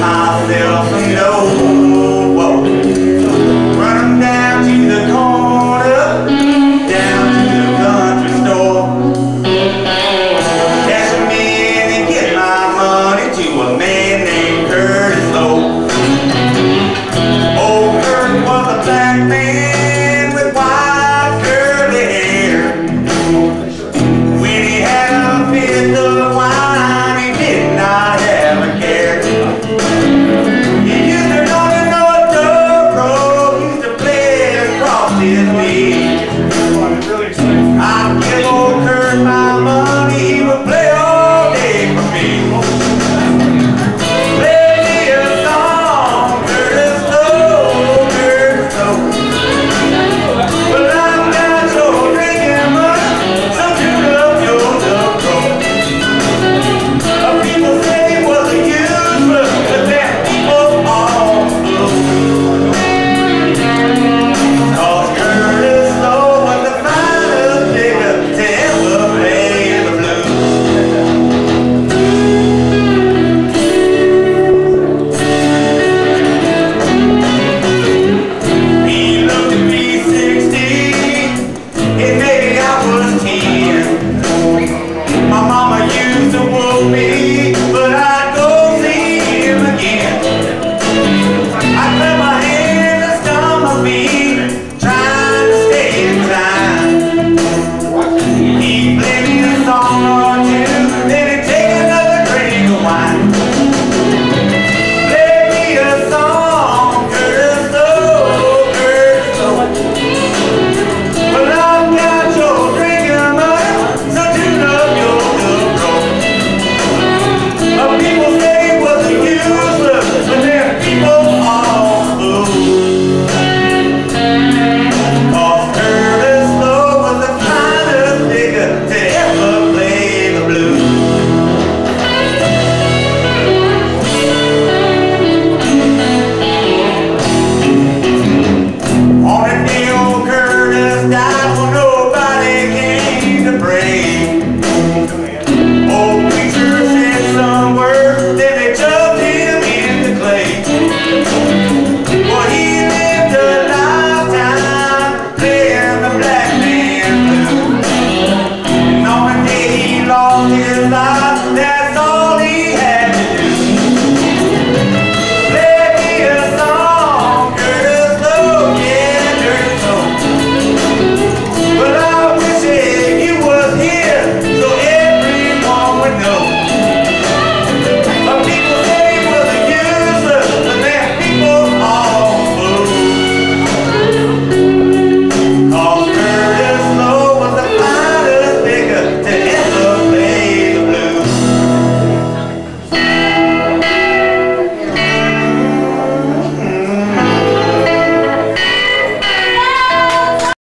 I fell below. with me. I'm really excited. I give